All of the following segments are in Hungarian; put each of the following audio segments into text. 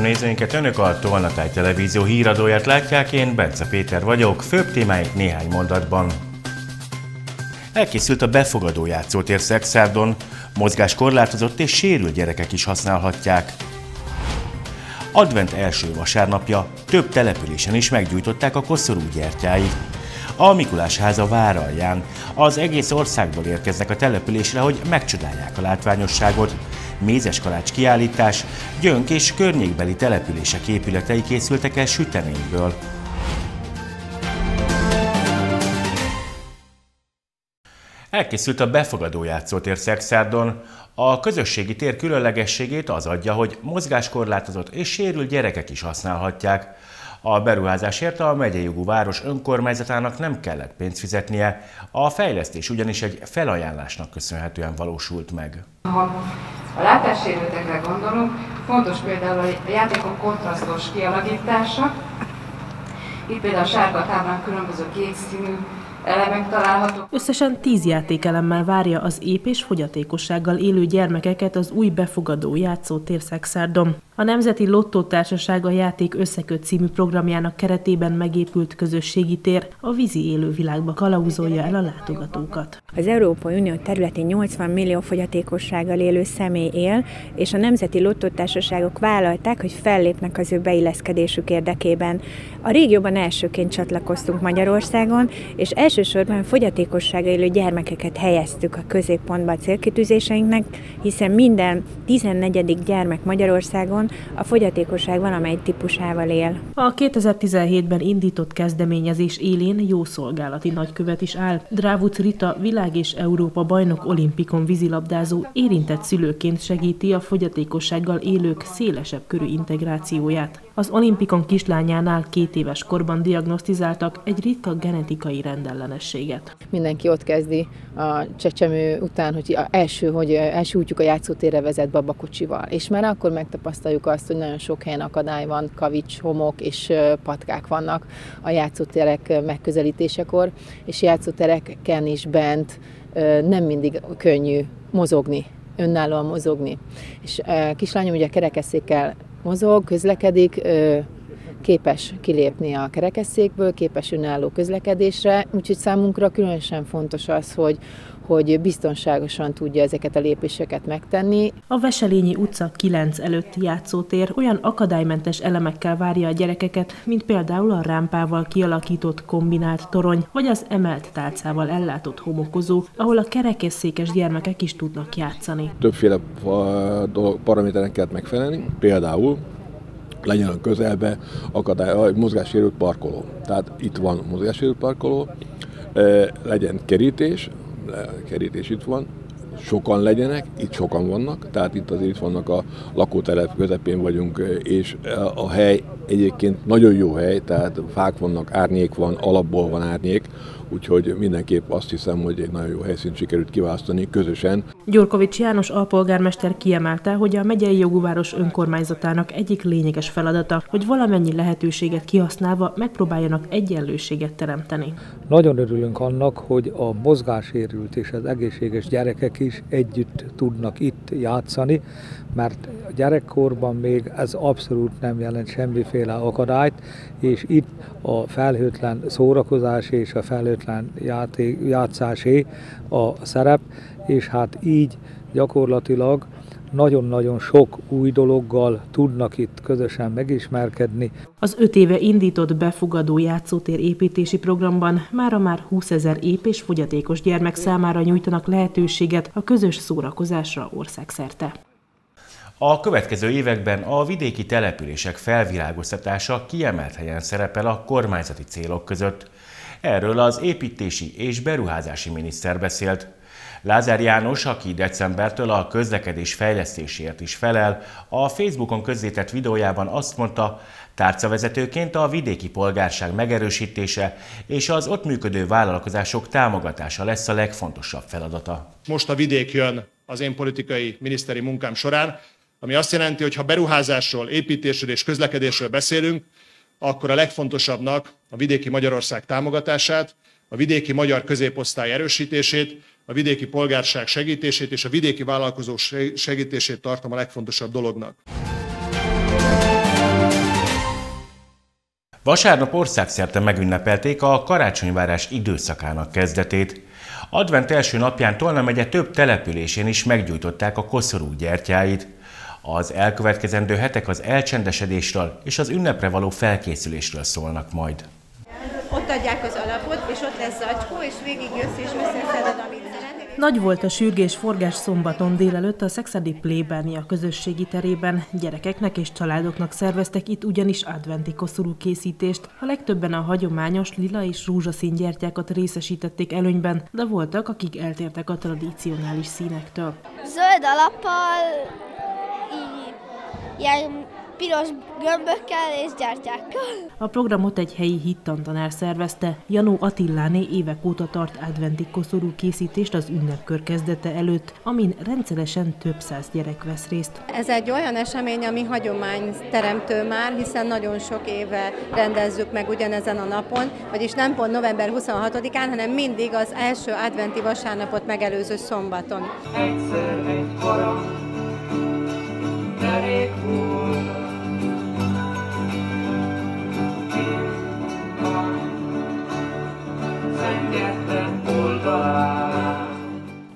Köszöntöm nézőinket, Önök a Tolnatály Televízió híradóját látják, én Bence Péter vagyok, főbb témáink néhány mondatban. Elkészült a befogadó játszótér Szexárdon, mozgáskorlátozott és sérült gyerekek is használhatják. Advent első vasárnapja több településen is meggyújtották a koszorú gyertyáit. A Mikulás háza váralján az egész országból érkeznek a településre, hogy megcsodálják a látványosságot. Mézes kalács kiállítás, Gyönk és környékbeli települések épületei készültek el süteményből. Elkészült a befogadó játszótér Szexárdon. A közösségi tér különlegességét az adja, hogy mozgáskorlátozott és sérült gyerekek is használhatják. A beruházásért a megyei jogú város önkormányzatának nem kellett pénzt fizetnie, a fejlesztés ugyanis egy felajánlásnak köszönhetően valósult meg. Ha a látássérültekre gondolunk, fontos például a játékok kontrasztos kialakítása. Itt például a sárga táblán különböző kék elemek találhatók. Összesen tíz játékelemmel várja az ép és fogyatékossággal élő gyermekeket az új befogadó játszótér Szexárdon. A Nemzeti Lottó Társaság a Játék Összeköt című programjának keretében megépült közösségi tér a vízi élővilágba kalauzolja el a látogatókat. Az Európai Unió területén 80 millió fogyatékossággal élő személy él, és a Nemzeti Lottó Társaságok vállalták, hogy fellépnek az ő beilleszkedésük érdekében. A régióban elsőként csatlakoztunk Magyarországon, és elsősorban fogyatékossággal élő gyermekeket helyeztük a középpontba a célkitűzéseinknek, hiszen minden 14. gyermek Magyarországon a fogyatékosság valamely típusával él. A 2017-ben indított kezdeményezés élén jó szolgálati nagykövet is áll. Drávuc Rita világ és Európa bajnok olimpikon vízilabdázó érintett szülőként segíti a fogyatékossággal élők szélesebb körű integrációját. Az olimpikon kislányánál két éves korban diagnosztizáltak egy ritka genetikai rendellenességet. Mindenki ott kezdi a csecsemő után, hogy első, hogy első útjuk a játszótérre vezet babakocsival. És már akkor megtapasztaljuk azt, hogy nagyon sok helyen akadály van, kavics, homok és patkák vannak a játszóterek megközelítésekor, és játszótereken is bent nem mindig könnyű mozogni, önállóan mozogni. És kislányom ugye kerekesszékkel mozog, közlekedik, képes kilépni a kerekesszékből, képes önálló közlekedésre, úgyhogy számunkra különösen fontos az, hogy, hogy biztonságosan tudja ezeket a lépéseket megtenni. A Veselényi utca 9 előtti játszótér olyan akadálymentes elemekkel várja a gyerekeket, mint például a rámpával kialakított kombinált torony, vagy az emelt tálcával ellátott homokozó, ahol a kerekesszékes gyermekek is tudnak játszani. Többféle paraméteren kellett megfelelni, például legyen a közelbe akadály, mozgássérült parkoló. Tehát itt van mozgássérült parkoló, legyen kerítés, kerítés itt van, sokan legyenek, itt sokan vannak, tehát itt azért itt vannak a lakótelep közepén vagyunk, és a hely egyébként nagyon jó hely, tehát fák vannak, árnyék van, alapból van árnyék, úgyhogy mindenképp azt hiszem, hogy egy nagyon jó helyszínt sikerült kiválasztani közösen. Gyurkovics János alpolgármester kiemelte, hogy a megyei jogúváros önkormányzatának egyik lényeges feladata, hogy valamennyi lehetőséget kihasználva megpróbáljanak egyenlőséget teremteni. Nagyon örülünk annak, hogy a mozgásérült és az egészséges gyerekek is együtt tudnak itt játszani, mert a gyerekkorban még ez abszolút nem jelent semmiféle akadályt, és itt a felhőtlen szórakozás és a felhőtlen játék, játszásé a szerep, és hát így gyakorlatilag nagyon-nagyon sok új dologgal tudnak itt közösen megismerkedni. Az öt éve indított befogadó játszótér építési programban mára már 20 ezer ép és fogyatékos gyermek számára nyújtanak lehetőséget a közös szórakozásra országszerte. A következő években a vidéki települések felvilágoztatása kiemelt helyen szerepel a kormányzati célok között. Erről az építési és beruházási miniszter beszélt. Lázár János, aki decembertől a közlekedés fejlesztésért is felel, a Facebookon közzétett videójában azt mondta, tárcavezetőként a vidéki polgárság megerősítése és az ott működő vállalkozások támogatása lesz a legfontosabb feladata. Most a vidék jön az én politikai miniszteri munkám során, ami azt jelenti, hogy ha beruházásról, építésről és közlekedésről beszélünk, akkor a legfontosabbnak a vidéki Magyarország támogatását, a vidéki magyar középosztály erősítését, a vidéki polgárság segítését és a vidéki vállalkozók segítését tartom a legfontosabb dolognak. Vasárnap országszerte megünnepelték a karácsonyvárás időszakának kezdetét. Advent első napján Tolna megye több településén is meggyújtották a koszorú gyertyáit. Az elkövetkezendő hetek az elcsendesedésről és az ünnepre való felkészülésről szólnak majd. Ott adják az alapot, és ott lesz zacskó, és végig jössz és összeszeded, amit. Nagy volt a sürgés forgás szombaton délelőtt a Szexadi Plébánia közösségi terében. Gyerekeknek és családoknak szerveztek itt ugyanis adventi koszorú készítést. A legtöbben a hagyományos lila és rózsaszín gyertyákat részesítették előnyben, de voltak, akik eltértek a tradicionális színektől. Zöld alappal, ilyen piros gömbökkel és gyertyákkal. A programot egy helyi hittantanár szervezte. Janó Attiláné évek óta tart adventi koszorú készítést az ünnepkör kezdete előtt, amin rendszeresen több száz gyerek vesz részt. Ez egy olyan esemény, ami hagyomány teremtő már, hiszen nagyon sok éve rendezzük meg ugyanezen a napon, vagyis nem pont november 26-án, hanem mindig az első adventi vasárnapot megelőző szombaton. Egyszer egy korom,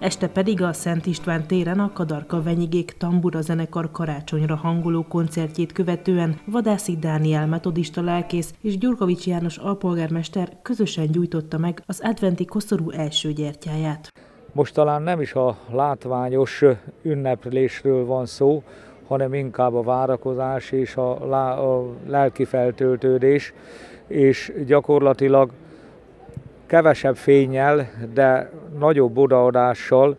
Este pedig a Szent István téren a Kadarka Venyigék Tambura zenekar karácsonyra hangoló koncertjét követően Vadászi Dániel metodista lelkész és Gyurkovics János alpolgármester közösen gyújtotta meg az adventi koszorú első gyertyáját. Most talán nem is a látványos ünneplésről van szó, hanem inkább a várakozás és a, lá, a lelki feltöltődés, és gyakorlatilag kevesebb fényel, de nagyobb odaadással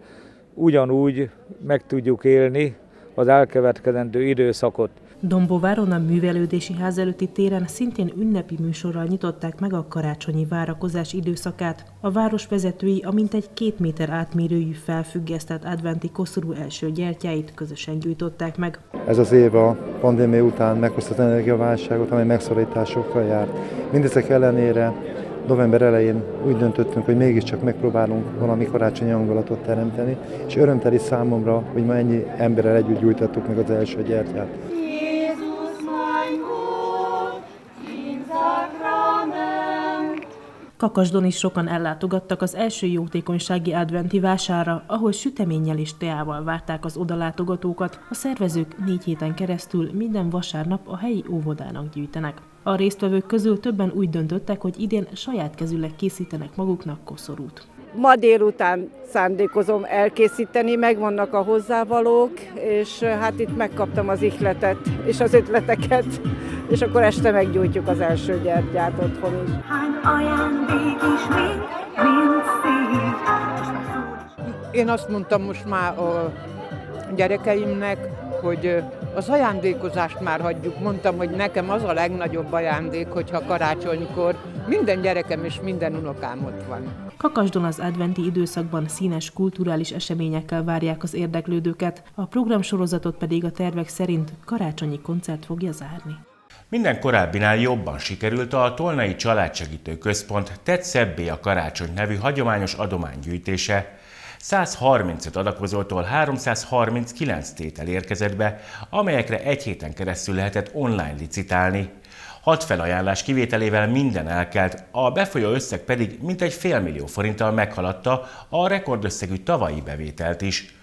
ugyanúgy meg tudjuk élni az elkövetkezendő időszakot. Dombováron a művelődési ház előtti téren szintén ünnepi műsorral nyitották meg a karácsonyi várakozás időszakát. A város vezetői a mintegy két méter átmérőjű felfüggesztett adventi koszorú első gyertyáit közösen gyújtották meg. Ez az év a pandémia után meghozta energiaválságot, amely megszorításokkal járt. Mindezek ellenére november elején úgy döntöttünk, hogy mégiscsak megpróbálunk valami karácsonyi hangulatot teremteni, és örömteli számomra, hogy ma ennyi emberrel együtt gyújtottuk meg az első gyertyát. Kakasdon is sokan ellátogattak az első jótékonysági adventi vására, ahol süteménnyel és teával várták az odalátogatókat. A szervezők négy héten keresztül minden vasárnap a helyi óvodának gyűjtenek. A résztvevők közül többen úgy döntöttek, hogy idén saját kezüleg készítenek maguknak koszorút. Ma délután szándékozom elkészíteni, megvannak a hozzávalók, és hát itt megkaptam az ihletet és az ötleteket, és akkor este meggyújtjuk az első gyertyát otthon is. Hány ajándék. Én azt mondtam most már a gyerekeimnek, hogy az ajándékozást már hagyjuk. Mondtam, hogy nekem az a legnagyobb ajándék, hogyha karácsonykor minden gyerekem és minden unokám ott van. Kakasdon az adventi időszakban színes kulturális eseményekkel várják az érdeklődőket, a programsorozatot pedig a tervek szerint karácsonyi koncert fogja zárni. Minden korábbinál jobban sikerült a Tolnai Családsegítő Központ Tett Szebbé a Karácsony nevű hagyományos adománygyűjtése. 135 adakozótól 339 tétel érkezett be, amelyekre egy héten keresztül lehetett online licitálni. Hat felajánlás kivételével minden elkelt, a befolyó összeg pedig mintegy félmillió forinttal meghaladta a rekordösszegű tavalyi bevételt is.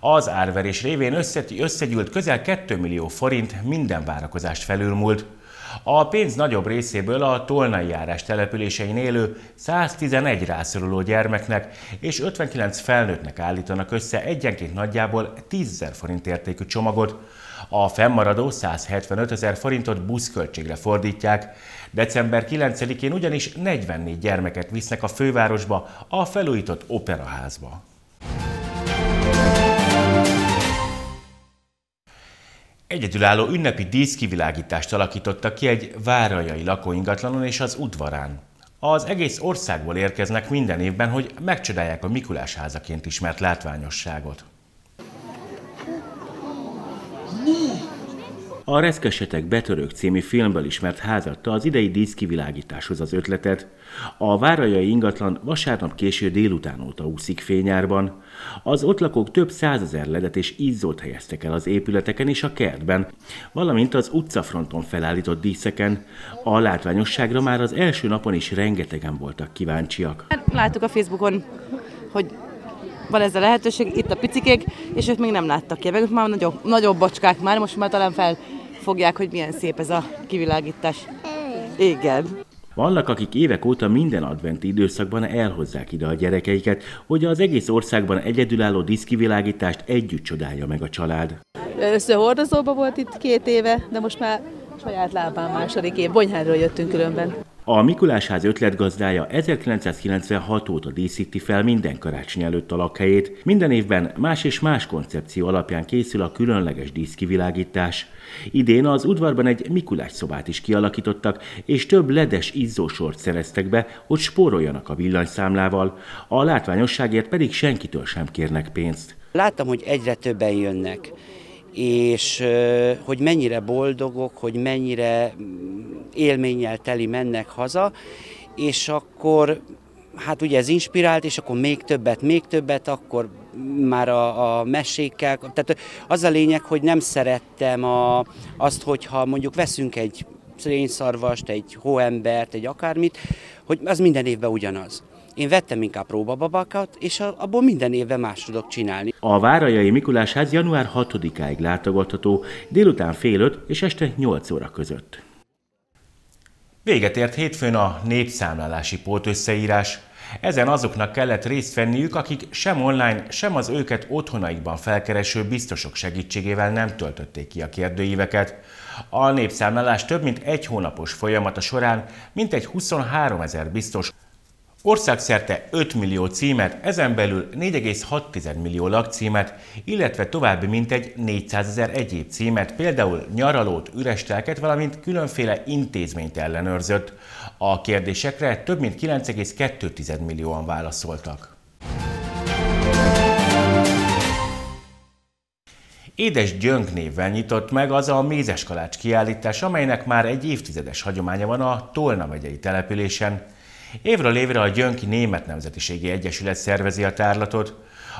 Az árverés révén összegyűlt közel 2 millió forint minden várakozást felülmúlt. A pénz nagyobb részéből a Tolnai járás településein élő 111 rászoruló gyermeknek és 59 felnőttnek állítanak össze egyenként nagyjából 10 000 forint értékű csomagot. A fennmaradó 175 ezer forintot buszköltségre fordítják. December 9-én ugyanis 44 gyermeket visznek a fővárosba, a felújított operaházba. Egyedülálló ünnepi díszkivilágítást alakítottak ki egy várajai lakóingatlanon és az udvarán. Az egész országból érkeznek minden évben, hogy megcsodálják a Mikulás házaként ismert látványosságot. A Reszkesetek betörők című filmből ismert házatta az idei díszkivilágításhoz az ötletet. A várajai ingatlan vasárnap késő délután óta úszik fényárban. Az ott lakók több százezer ledet és izzót helyeztek el az épületeken és a kertben, valamint az utcafronton felállított díszeken. A látványosságra már az első napon is rengetegen voltak kíváncsiak. Hát, láttuk a Facebookon, hogy van ez a lehetőség, itt a picikék, és ők még nem láttak ki. Meg már nagyobb, nagyobb bocskák már, most már talán felfogják, hogy milyen szép ez a kivilágítás. Igen. Vannak, akik évek óta minden adventi időszakban elhozzák ide a gyerekeiket, hogy az egész országban egyedülálló diszkivilágítást együtt csodálja meg a család. Először hordozóba volt itt két éve, de most már saját lábán második év. Bonyhádról jöttünk különben. A Mikulásház ötletgazdája 1996 óta díszíti fel minden karácsony előtt a lakhelyét. Minden évben más és más koncepció alapján készül a különleges díszkivilágítás. Idén az udvarban egy Mikulás szobát is kialakítottak, és több ledes izzósort szereztek be, hogy spóroljanak a villanyszámlával, a látványosságért pedig senkitől sem kérnek pénzt. Láttam, hogy egyre többen jönnek és hogy mennyire boldogok, hogy mennyire mm, élménnyel teli mennek haza, és akkor hát ugye ez inspirált, és akkor még többet, még többet, akkor már a, a mesékkel, tehát az a lényeg, hogy nem szerettem a, azt, hogyha mondjuk veszünk egy szarvast, egy hóembert, egy akármit, hogy az minden évben ugyanaz. Én vettem inkább próbababákat, és abból minden évben más tudok csinálni. A Várajai Mikulásház január 6-áig látogatható, délután fél öt és este 8 óra között. Véget ért hétfőn a népszámlálási pót összeírás. Ezen azoknak kellett részt venniük, akik sem online, sem az őket otthonaikban felkereső biztosok segítségével nem töltötték ki a kérdőíveket. A népszámlálás több mint egy hónapos folyamata során mintegy 23 ezer biztos Országszerte 5 millió címet, ezen belül 4,6 millió lakcímet, illetve további mintegy 400 ezer egyéb címet, például nyaralót, üres telket, valamint különféle intézményt ellenőrzött. A kérdésekre több mint 9,2 millióan válaszoltak. Édes Gyönk névvel nyitott meg az a mézeskalács kiállítás, amelynek már egy évtizedes hagyománya van a Tolna megyei településen. Évről évre a Gyönki Német Nemzetiségi Egyesület szervezi a tárlatot.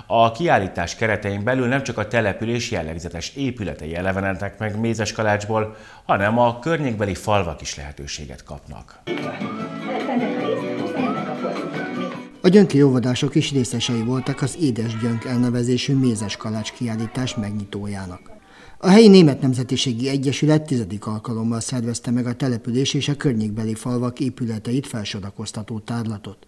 A kiállítás keretein belül nem csak a település jellegzetes épületei elevenednek meg Mézeskalácsból, hanem a környékbeli falvak is lehetőséget kapnak. A gyönki óvodások is részesei voltak az Édes Gyönk elnevezésű mézeskalács kiállítás megnyitójának. A helyi Német Nemzetiségi Egyesület tizedik alkalommal szervezte meg a település és a környékbeli falvak épületeit felsodakoztató tárlatot.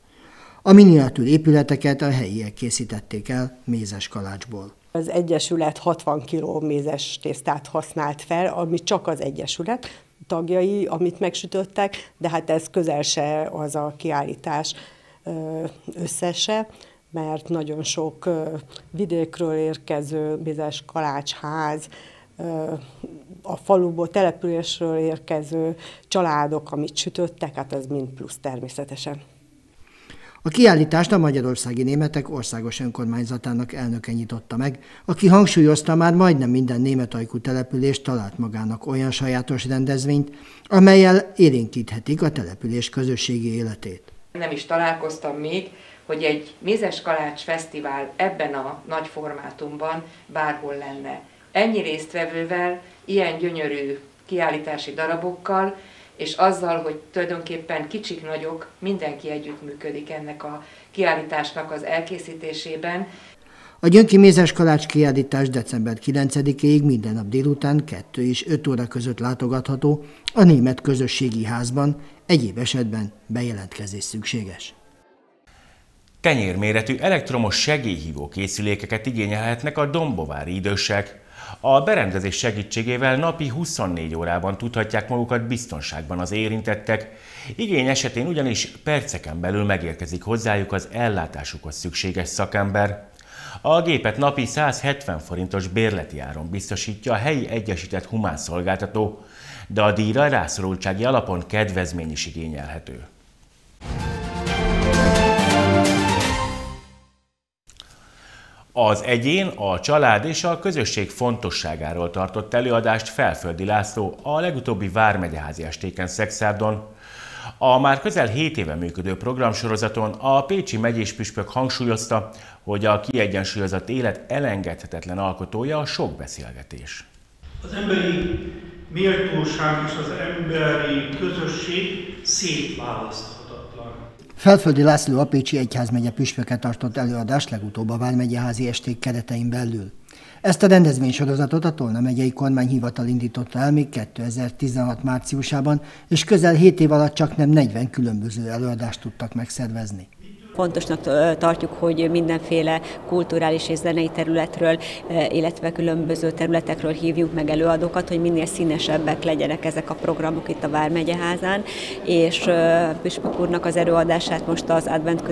A miniatűr épületeket a helyiek készítették el mézes kalácsból. Az Egyesület 60 kg mézes tésztát használt fel, ami csak az Egyesület tagjai, amit megsütöttek, de hát ez közel se az a kiállítás összese, mert nagyon sok vidékről érkező mézes kalácsház, a faluból, településről érkező családok, amit sütöttek, hát ez mind plusz természetesen. A kiállítást a Magyarországi Németek Országos Önkormányzatának elnöke nyitotta meg, aki hangsúlyozta már majdnem minden németajkú település talált magának olyan sajátos rendezvényt, amelyel élénkíthetik a település közösségi életét. Nem is találkoztam még, hogy egy Mézes Kalács Fesztivál ebben a nagy formátumban bárhol lenne ennyi résztvevővel, ilyen gyönyörű kiállítási darabokkal, és azzal, hogy tulajdonképpen kicsik-nagyok, mindenki együttműködik ennek a kiállításnak az elkészítésében. A Gyönki Mézes Kalács kiállítás december 9-ig minden nap délután 2 és 5 óra között látogatható a Német Közösségi Házban, egyéb esetben bejelentkezés szükséges. Tenyérméretű elektromos segélyhívó készülékeket igényelhetnek a dombovári idősek. A berendezés segítségével napi 24 órában tudhatják magukat biztonságban az érintettek. Igény esetén ugyanis perceken belül megérkezik hozzájuk az ellátásukhoz szükséges szakember. A gépet napi 170 forintos bérleti áron biztosítja a helyi egyesített humán szolgáltató, de a díjra rászorultsági alapon kedvezmény is igényelhető. Az egyén, a család és a közösség fontosságáról tartott előadást Felföldi László a legutóbbi Vármegyeházi estéken Szexárdon. A már közel 7 éve működő programsorozaton a Pécsi megyés püspök hangsúlyozta, hogy a kiegyensúlyozott élet elengedhetetlen alkotója a sok beszélgetés. Az emberi méltóság és az emberi közösség szétválaszthatatlan. Felföldi László a Pécsi Egyházmegye püspöke tartott előadást legutóbb a Vármegyeházi esték keretein belül. Ezt a rendezvénysorozatot a Tolna megyei kormányhivatal indította el még 2016 márciusában, és közel 7 év alatt csak nem 40 különböző előadást tudtak megszervezni. Fontosnak tartjuk, hogy mindenféle kulturális és zenei területről, illetve különböző területekről hívjuk meg előadókat, hogy minél színesebbek legyenek ezek a programok itt a Vármegyeházán, és Püspök úrnak az előadását most az advent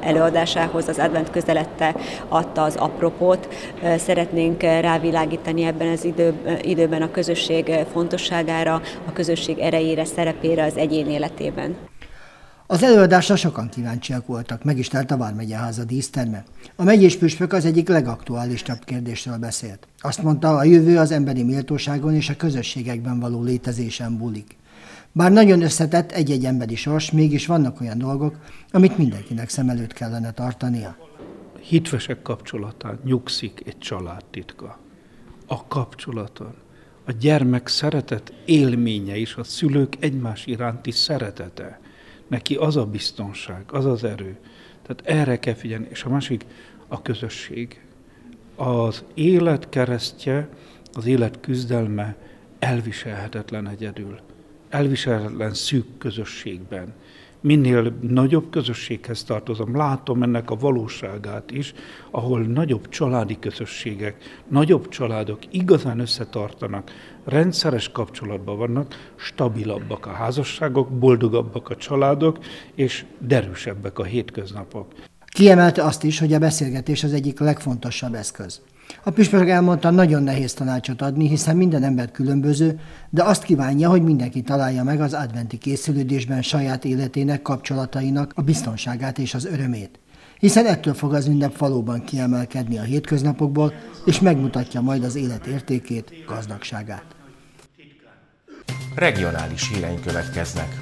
előadásához az advent közelette adta az apropót. Szeretnénk rávilágítani ebben az idő, időben a közösség fontosságára, a közösség erejére, szerepére az egyén életében. Az előadásra sokan kíváncsiak voltak, meg is telt a Vármegyeháza díszterme. A megyés püspök az egyik legaktuálisabb kérdésről beszélt. Azt mondta, a jövő az emberi méltóságon és a közösségekben való létezésen múlik. Bár nagyon összetett egy-egy emberi sors, mégis vannak olyan dolgok, amit mindenkinek szem előtt kellene tartania. Hitvesek kapcsolatán nyugszik egy család titka. A kapcsolaton. A gyermek szeretet élménye és a szülők egymás iránti szeretete neki az a biztonság, az az erő. Tehát erre kell figyelni. És a másik a közösség. Az élet keresztje, az élet küzdelme elviselhetetlen egyedül. Elviselhetetlen szűk közösségben minél nagyobb közösséghez tartozom, látom ennek a valóságát is, ahol nagyobb családi közösségek, nagyobb családok igazán összetartanak, rendszeres kapcsolatban vannak, stabilabbak a házasságok, boldogabbak a családok, és derűsebbek a hétköznapok. Kiemelte azt is, hogy a beszélgetés az egyik legfontosabb eszköz. A püspök elmondta, nagyon nehéz tanácsot adni, hiszen minden ember különböző, de azt kívánja, hogy mindenki találja meg az adventi készülődésben saját életének, kapcsolatainak a biztonságát és az örömét. Hiszen ettől fog az ünnep valóban kiemelkedni a hétköznapokból, és megmutatja majd az élet értékét, gazdagságát. Regionális híreink következnek.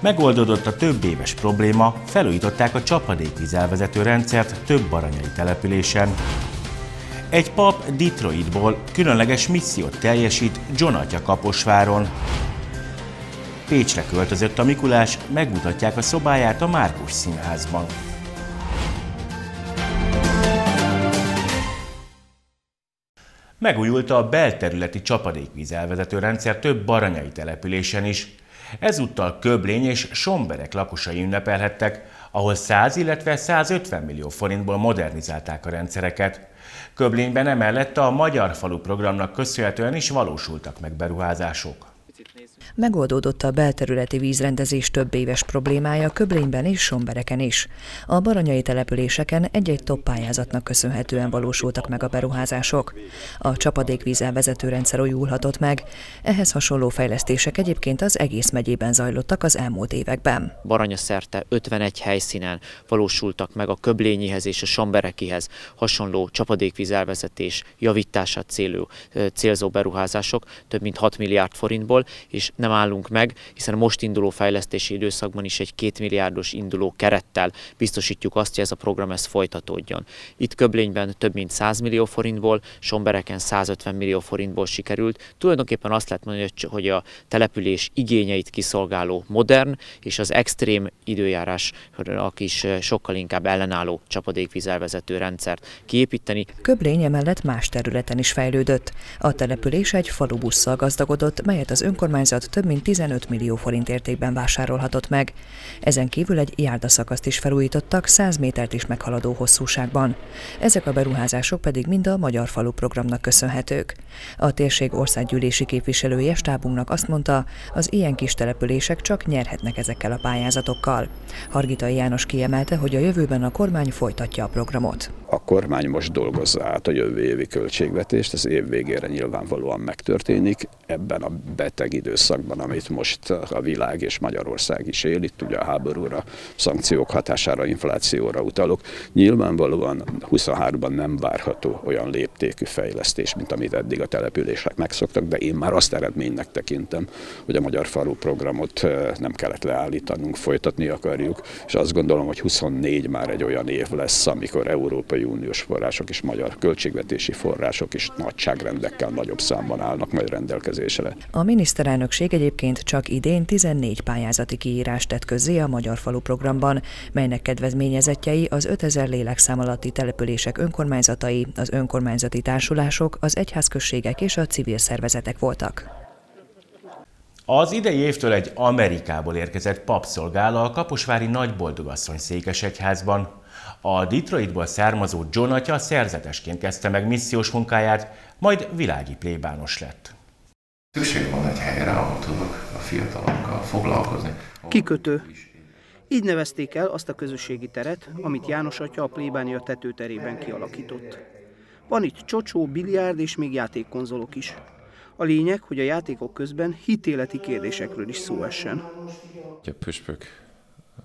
Megoldódott a több éves probléma, felújították a csapadékvízelvezető rendszert több baranyai településen, egy pap Detroitból különleges missziót teljesít John Atya Kaposváron. Pécsre költözött a Mikulás, megmutatják a szobáját a Márkus Színházban. Megújult a belterületi csapadékvíz elvezető rendszer több baranyai településen is. Ezúttal Köblény és Somberek lakosai ünnepelhettek, ahol 100, illetve 150 millió forintból modernizálták a rendszereket. Köblényben emellett a Magyar Falu programnak köszönhetően is valósultak meg beruházások. Megoldódott a belterületi vízrendezés több éves problémája Köblényben és Sombereken is. A baranyai településeken egy-egy top köszönhetően valósultak meg a beruházások. A csapadékvíz elvezető rendszer újulhatott meg. Ehhez hasonló fejlesztések egyébként az egész megyében zajlottak az elmúlt években. Baranya szerte 51 helyszínen valósultak meg a Köblényihez és a Somberekihez hasonló csapadékvíz elvezetés javítását célú, célzó beruházások több mint 6 milliárd forintból, és nem állunk meg, hiszen a most induló fejlesztési időszakban is egy két milliárdos induló kerettel biztosítjuk azt, hogy ez a program ez folytatódjon. Itt Köblényben több mint 100 millió forintból, Sombereken 150 millió forintból sikerült. Tulajdonképpen azt lehet mondani, hogy a település igényeit kiszolgáló modern és az extrém időjárásnak is sokkal inkább ellenálló csapadékvízelvezető rendszert kiépíteni. Köblény emellett más területen is fejlődött. A település egy falubusszal gazdagodott, melyet az önkormányzat több mint 15 millió forint értékben vásárolhatott meg. Ezen kívül egy járdaszakaszt is felújítottak 100 métert is meghaladó hosszúságban. Ezek a beruházások pedig mind a Magyar Falu programnak köszönhetők. A térség országgyűlési képviselője stábunknak azt mondta, az ilyen kis települések csak nyerhetnek ezekkel a pályázatokkal. Hargitai János kiemelte, hogy a jövőben a kormány folytatja a programot. A kormány most dolgozza át a jövő évi költségvetést, ez év végére nyilvánvalóan megtörténik. Ebben a beteg időszakban időszakban, amit most a világ és Magyarország is él, itt ugye a háborúra, szankciók hatására, inflációra utalok. Nyilvánvalóan 23-ban nem várható olyan léptékű fejlesztés, mint amit eddig a települések megszoktak, de én már azt eredménynek tekintem, hogy a Magyar Falu programot nem kellett leállítanunk, folytatni akarjuk, és azt gondolom, hogy 24 már egy olyan év lesz, amikor Európai Uniós források és magyar költségvetési források is nagyságrendekkel nagyobb számban állnak majd rendelkezésre. A miniszterelnökség egyébként csak idén 14 pályázati kiírást tett közzé a Magyar Falu programban, melynek kedvezményezettjei az 5000 lélekszám alatti települések önkormányzatai, az önkormányzati társulások, az egyházközségek és a civil szervezetek voltak. Az idei évtől egy Amerikából érkezett pap szolgál a Kaposvári Nagyboldogasszony székesegyházban. A Detroitból származó John atya szerzetesként kezdte meg missziós munkáját, majd világi plébános lett. Szükség van egy helyre, ahol tudok a fiatalokkal foglalkozni. Kikötő. Így nevezték el azt a közösségi teret, amit János atya a plébánia tetőterében kialakított. Van itt csocsó, biliárd és még játékkonzolok is. A lényeg, hogy a játékok közben hitéleti kérdésekről is szó essen. A püspök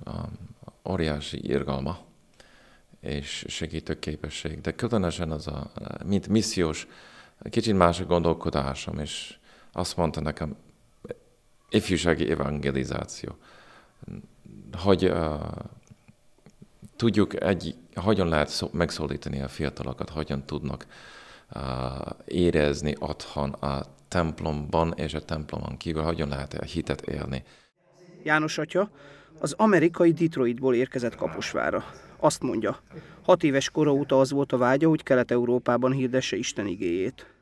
a óriási irgalma és segítő képesség, de különösen az a, mint missziós, kicsit más a gondolkodásom, és azt mondta nekem, ifjúsági evangelizáció, hogy uh, tudjuk egy, hogyan lehet szó, megszólítani a fiatalokat, hogyan tudnak uh, érezni otthon a templomban és a templomon kívül, hogyan lehet a hitet élni. János atya az amerikai Detroitból érkezett Kaposvára. Azt mondja, hat éves kora óta az volt a vágya, hogy Kelet-Európában hirdesse Isten igéjét.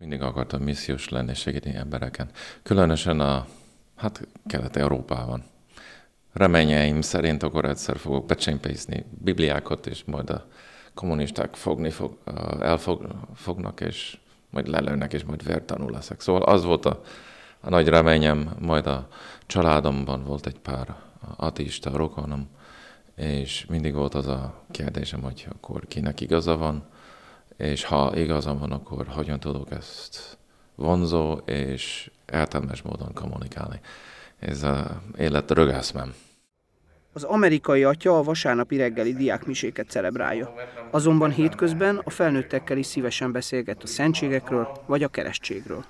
Mindig akartam missziós lenni, segíteni embereken. Különösen a, hát Kelet-Európában. Reményeim szerint akkor egyszer fogok becsempészni bibliákat, és majd a kommunisták fogni fog, elfognak, és majd lelőnek, és majd vértanú leszek. Szóval az volt a, a nagy reményem, majd a családomban volt egy pár ateista rokonom, és mindig volt az a kérdésem, hogy akkor kinek igaza van, és ha igaza van, akkor hogyan tudok ezt vonzó és értelmes módon kommunikálni. Ez az élet rögászmem. Az amerikai atya a vasárnapi reggeli diákmiséket celebrálja. Azonban hétközben a felnőttekkel is szívesen beszélget a szentségekről vagy a keresztségről.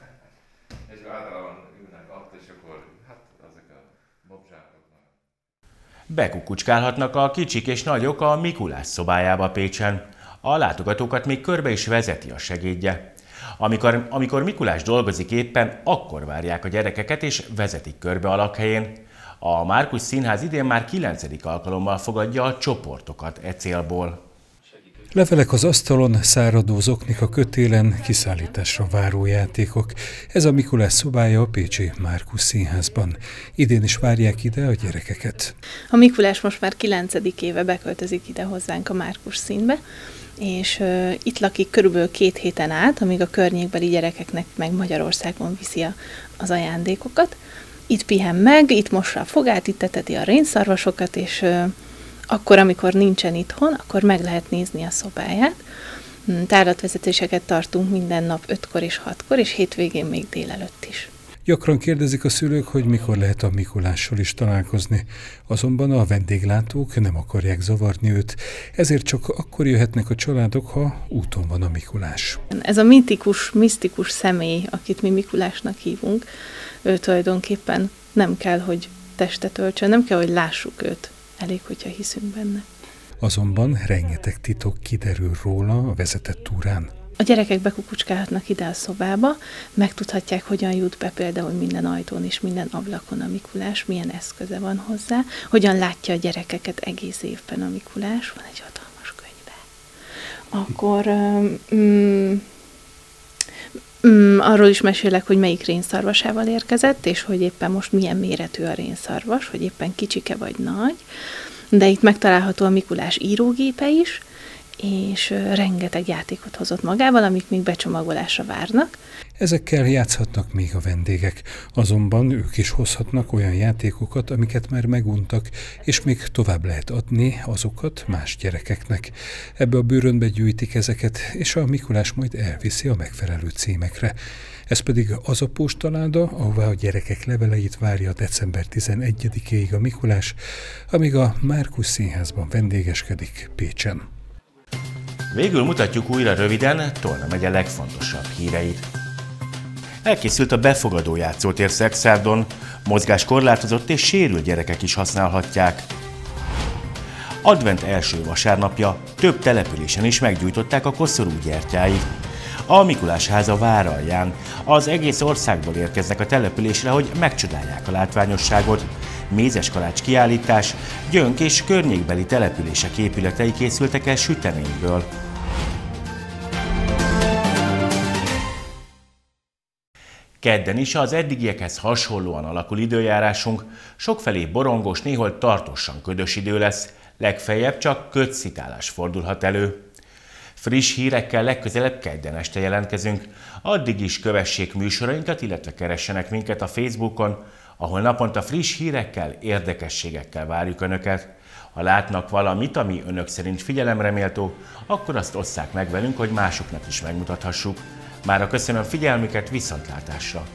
Bekukucskálhatnak a kicsik és nagyok a Mikulás szobájába Pécsen. A látogatókat még körbe is vezeti a segédje. Amikor, amikor Mikulás dolgozik éppen, akkor várják a gyerekeket és vezetik körbe a lakhelyén. A Márkus Színház idén már 9. alkalommal fogadja a csoportokat e célból. Levelek az asztalon, száradó zoknik a kötélen, kiszállításra váró játékok. Ez a Mikulás szobája a Pécsi Márkus Színházban. Idén is várják ide a gyerekeket. A Mikulás most már 9. éve beköltözik ide hozzánk a Márkus színbe, és uh, itt lakik körülbelül két héten át, amíg a környékbeli gyerekeknek meg Magyarországon viszi a, az ajándékokat. Itt pihen meg, itt mossa a fogát, itt teteti a rénszarvasokat, és uh, akkor, amikor nincsen itthon, akkor meg lehet nézni a szobáját. Hmm, tárlatvezetéseket tartunk minden nap 5-kor és 6-kor, és hétvégén még délelőtt is. Gyakran kérdezik a szülők, hogy mikor lehet a Mikulással is találkozni, azonban a vendéglátók nem akarják zavarni őt, ezért csak akkor jöhetnek a családok, ha úton van a Mikulás. Ez a mitikus, misztikus személy, akit mi Mikulásnak hívunk, ő tulajdonképpen nem kell, hogy testet öltsön, nem kell, hogy lássuk őt elég, hogyha hiszünk benne. Azonban rengeteg titok kiderül róla a vezetett túrán. A gyerekek bekukucskálhatnak ide a szobába, megtudhatják, hogyan jut be például minden ajtón és minden ablakon a Mikulás, milyen eszköze van hozzá, hogyan látja a gyerekeket egész évben a Mikulás, van egy hatalmas könyve. Akkor mm, mm, arról is mesélek, hogy melyik rénszarvasával érkezett, és hogy éppen most milyen méretű a rénszarvas, hogy éppen kicsike vagy nagy. De itt megtalálható a Mikulás írógépe is, és rengeteg játékot hozott magával, amik még becsomagolásra várnak. Ezekkel játszhatnak még a vendégek, azonban ők is hozhatnak olyan játékokat, amiket már meguntak, és még tovább lehet adni azokat más gyerekeknek. Ebbe a bőrönbe gyűjtik ezeket, és a Mikulás majd elviszi a megfelelő címekre. Ez pedig az a postaláda, ahová a gyerekek leveleit várja december 11-ig a Mikulás, amíg a Márkusz Színházban vendégeskedik Pécsen. Végül mutatjuk újra röviden Tolna megye legfontosabb híreit. Elkészült a befogadó játszótér Szexárdon, mozgás korlátozott és sérült gyerekek is használhatják. Advent első vasárnapja több településen is meggyújtották a koszorú gyertyáit. A Mikulás háza váralján az egész országból érkeznek a településre, hogy megcsodálják a látványosságot. Mézes kalács kiállítás, Gyönk és környékbeli települések épületei készültek el süteményből. Kedden is az eddigiekhez hasonlóan alakul időjárásunk, sokfelé borongos, néhol tartósan ködös idő lesz, legfeljebb csak kötszitálás fordulhat elő. Friss hírekkel legközelebb kedden este jelentkezünk. Addig is kövessék műsorainkat, illetve keressenek minket a Facebookon, ahol naponta friss hírekkel, érdekességekkel várjuk Önöket. Ha látnak valamit, ami Önök szerint figyelemreméltó, akkor azt osszák meg velünk, hogy másoknak is megmutathassuk. Mára köszönöm figyelmüket, viszontlátásra!